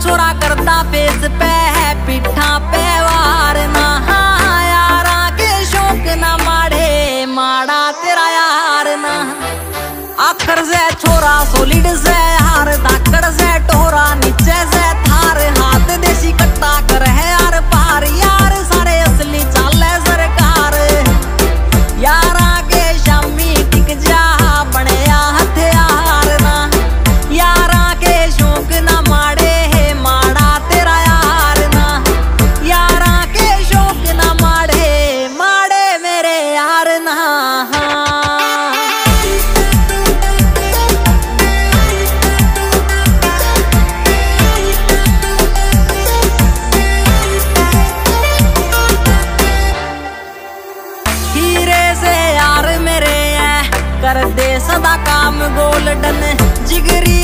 छोरा करता फेस पे है, पिठा पे वार ना। यारा के शौक ना माड़े, माड़ा तेरा यार ना। आखर से छोरा से सदा काम गोल्डन जिगरी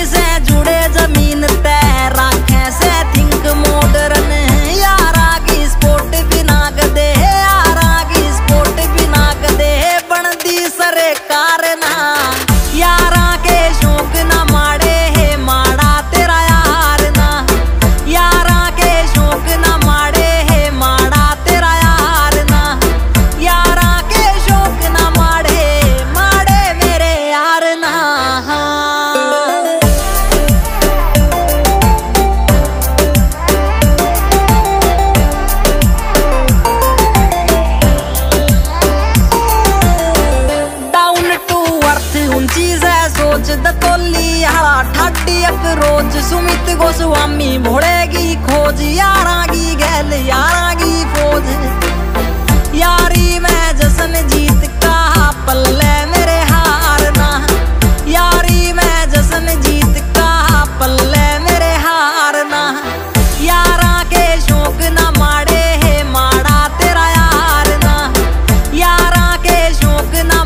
सुमित गोस्वामी भोड़ेगी खोज यारा की गैल यारा की फौज यारी में जसन जीत का पल्ले मेरे हारना यारी में जसन जीत का पल्ले मेरे हारना यारा के शौक ना माड़े है माड़ा तेरा यार ना यारा के शौक ना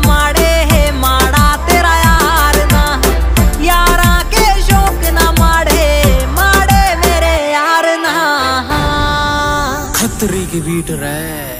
खतरे की बीट रहे।